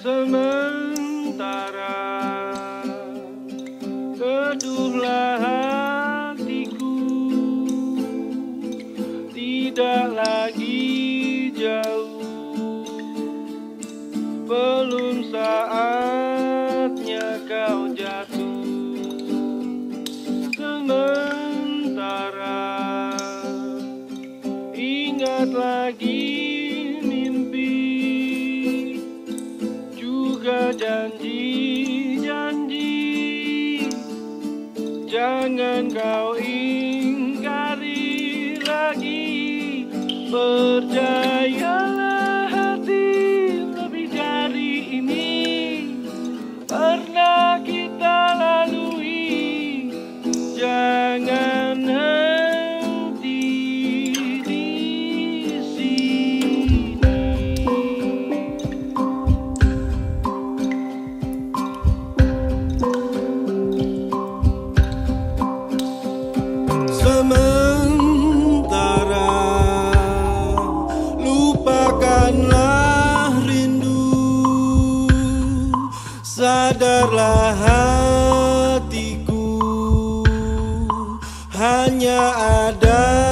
sementara. Teduhlah hatiku. Tidak lagi jauh. Belum saatnya kau jatuh. Sementara. Ingat lagi Juga janji-janji Jangan kau ingkari lagi. Percayalah lupakanlah rindu Sadarlah hatiku. Hanya ada